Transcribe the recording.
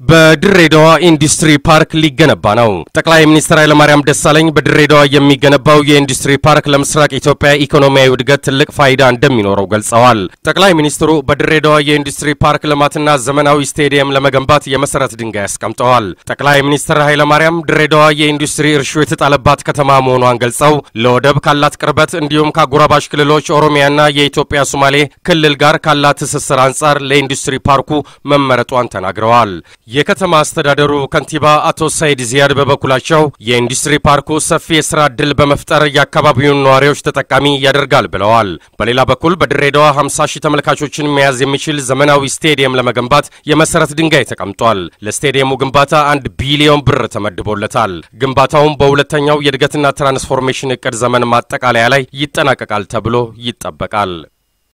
በድሬዳዋ ኢንዱስትሪ ፓርክ ሊገነባ ነው። ጠቅላይ ሚኒስትር ኃይለማርያም ደሳለኝ በድሬዳዋ የሚገነባው የኢንዱስትሪ ፓርክ ለምስራቅ ኢትዮጵያ ኢኮኖሚያዊ እድገት ትልቅ ፋይዳ እንደሚኖረው ገልጸዋል። ጠቅላይ ሚኒስትሩ በድሬዳዋ የኢንዱስትሪ ፓርክ ልማትና ዘመናዊ ስቴዲየም ለመገንባት የመሰረት ድንጋይ አስቀምጠዋል። ጠቅላይ ሚኒስትር ኃይለማርያም ድሬዳዋ የኢንዱስትሪ እርሾ የተጣለባት ከተማ መሆኗን ገልጸው ለወደብ ካላት ቅርበት እንዲሁም ከአጎራባች ክልሎች ኦሮሚያና የኢትዮጵያ ሶማሌ ክልል ጋር ካላት ትስስር አንጻር ለኢንዱስትሪ ፓርኩ መመረጧን ተናግረዋል። የከተማ አስተዳደሩ ከንቲባ አቶ ሰይድ ዚያድ በበኩላቸው የኢንዱስትሪ ፓርኩ ሰፊ የስራ ዕድል በመፍጠር የአካባቢውን ነዋሪዎች ተጠቃሚ ያደርጋል ብለዋል። በሌላ በኩል በድሬዳዋ 50 ሺህ ተመልካቾችን መያዝ የሚችል ዘመናዊ ስቴዲየም ለመገንባት የመሰረት ድንጋይ ተቀምጧል። ለስቴዲየሙ ግንባታ አንድ ቢሊዮን ብር ተመድቦለታል። ግንባታውም በሁለተኛው የእድገትና ትራንስፎርሜሽን እቅድ ዘመን ማጠቃለያ ላይ ይጠናቀቃል ተብሎ ይጠበቃል።